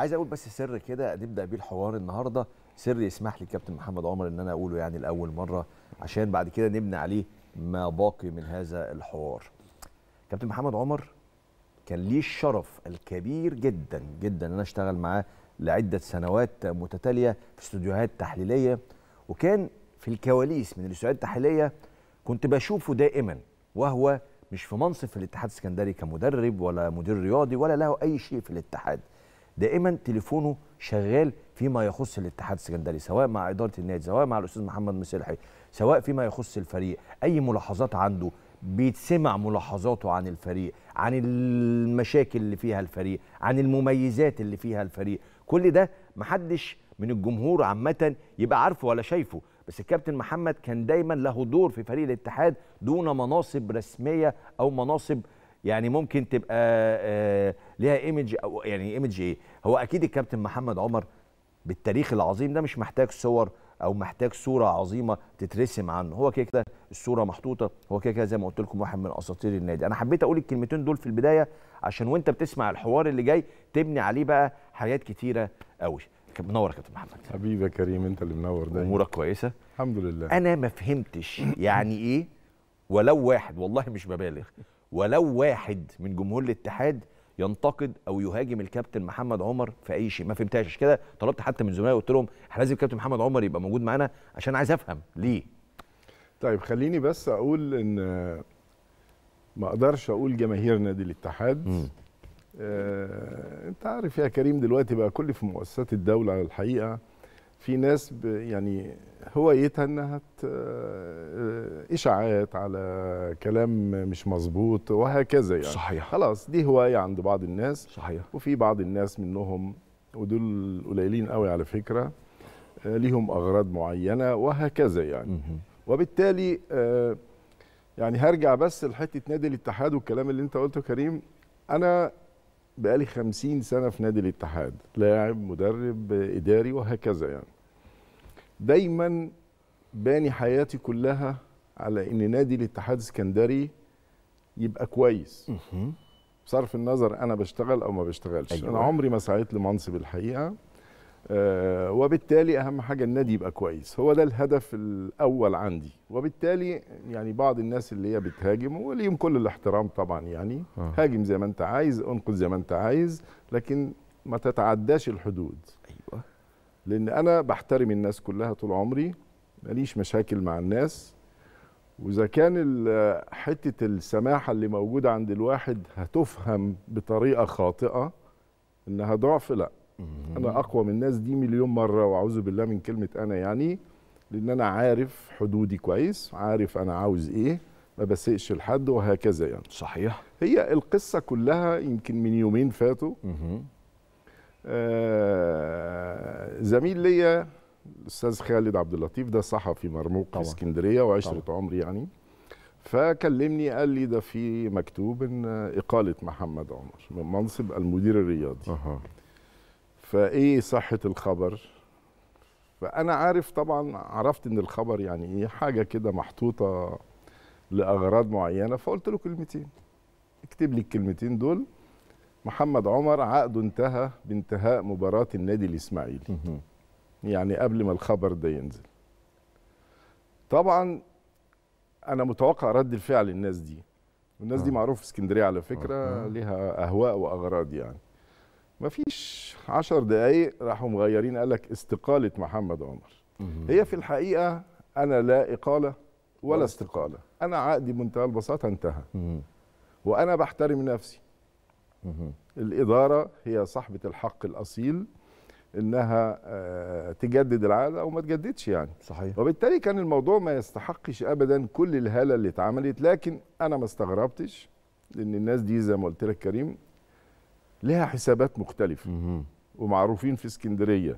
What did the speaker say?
عايز أقول بس سر كده نبدأ بيه الحوار النهارده. سر يسمح لي كابتن محمد عمر إن أنا أقوله يعني لأول مرة عشان بعد كده نبني عليه ما باقي من هذا الحوار. كابتن محمد عمر كان ليه الشرف الكبير جدا جدا إن أنا أشتغل معاه لعدة سنوات متتالية في استوديوهات تحليلية. وكان في الكواليس من الاستوديوهات التحليلية كنت بشوفه دائما وهو مش في منصب في الاتحاد السكندري كمدرب ولا مدير رياضي ولا له أي شيء في الاتحاد. دائما تليفونه شغال فيما يخص الاتحاد السكندري سواء مع إدارة النادي سواء مع الأستاذ محمد مسلحي سواء فيما يخص الفريق. أي ملاحظات عنده بيتسمع ملاحظاته عن الفريق عن المشاكل اللي فيها الفريق عن المميزات اللي فيها الفريق. كل ده محدش من الجمهور عامة يبقى عارفه ولا شايفه. بس الكابتن محمد كان دايما له دور في فريق الاتحاد دون مناصب رسمية أو مناصب يعني ممكن تبقى آه ليها ايمج أو يعني ايمج إيه؟ هو أكيد الكابتن محمد عمر بالتاريخ العظيم ده مش محتاج صور أو محتاج صورة عظيمة تترسم عنه. هو كده كده الصورة محطوطة هو كده كده زي ما قلت لكم واحد من أساطير النادي. أنا حبيت أقول الكلمتين دول في البداية عشان وأنت بتسمع الحوار اللي جاي تبني عليه بقى حاجات كتيرة قوي منور يا كابتن محمد. حبيبي يا كريم أنت اللي منور ده أمورك كويسة؟ الحمد لله. أنا ما فهمتش يعني إيه؟ ولو واحد والله مش ببالغ. ولو واحد من جمهور الاتحاد ينتقد أو يهاجم الكابتن محمد عمر في أي شيء. ما فهمتهاش عشان كده؟ طلبت حتى من زملائي قلت لهم إحنا لازم الكابتن محمد عمر يبقى موجود معانا عشان عايز أفهم. ليه؟ طيب خليني بس أقول إن ما أقدرش أقول جماهير نادي الاتحاد. آه، أنت عارف يا كريم دلوقتي بقى كل في مؤسسات الدولة على الحقيقة في ناس يعني هوايتها إنها آه، إشاعات على كلام مش مظبوط وهكذا يعني. صحيح. خلاص دي هواية عند بعض الناس. صحيح. وفي بعض الناس منهم ودول قليلين قوي على فكرة آه، ليهم أغراض معينة وهكذا يعني. وبالتالي آه، يعني هرجع بس لحتة نادي الاتحاد والكلام اللي أنت قلته كريم. أنا بقالي خمسين سنة في نادي الاتحاد لاعب مدرب إداري وهكذا يعني دايما باني حياتي كلها على إن نادي الاتحاد السكندري يبقى كويس. بصرف النظر أنا بشتغل أو ما بشتغلش أيوة. أنا عمري ما سعيت لمنصب الحقيقة وبالتالي أهم حاجة النادي يبقى كويس. هو ده الهدف الأول عندي. وبالتالي يعني بعض الناس اللي هي بتهاجم وليهم كل الاحترام طبعا يعني آه. هاجم زي ما أنت عايز انقذ زي ما أنت عايز لكن ما تتعداش الحدود. أيوه. لأن أنا بحترم الناس كلها طول عمري ماليش مشاكل مع الناس. وإذا كان ال- حتة السماحة اللي موجودة عند الواحد هتفهم بطريقة خاطئة إنها ضعف لأ. أنا أقوى من الناس دي مليون مرة وأعوذ بالله من كلمة أنا يعني لأن أنا عارف حدودي كويس عارف أنا عاوز إيه ما بسيقش لحد وهكذا يعني. صحيح. هي القصة كلها يمكن من يومين فاتوا. آه، زميل ليا الاستاذ خالد عبد اللطيف ده صحفي مرموق طبعا. في اسكندرية وعشرة عمري يعني. فكلمني قال لي ده في مكتوب إن إقالة محمد عمر من منصب المدير الرياضي. أها. فإيه صحة الخبر؟ فأنا عارف طبعا عرفت إن الخبر يعني إيه حاجة كده محطوطة لأغراض معينة فقلت له كلمتين. اكتب لي الكلمتين دول. محمد عمر عقده انتهى بانتهاء مباراة النادي الإسماعيلي. يعني قبل ما الخبر ده ينزل. طبعا أنا متوقع رد الفعل الناس دي. والناس دي آه. معروف في اسكندرية على فكرة آه. ليها أهواء وأغراض يعني. مفيش عشر دقايق راحوا مغيرين قال لك استقالة محمد عمر. هي في الحقيقة أنا لا إقالة ولا استقالة أنا عقدي بمنتهى البساطة انتهى. وأنا بحترم نفسي مهم. الإدارة هي صاحبة الحق الأصيل إنها آه، تجدد العقد أو ما تجددش يعني صحيح وبالتالي كان الموضوع ما يستحقش أبدا كل الهالة اللي اتعملت لكن أنا ما استغربتش لأن الناس دي زي ما قلت لك كريم لها حسابات مختلفة مهم. ومعروفين في اسكندرية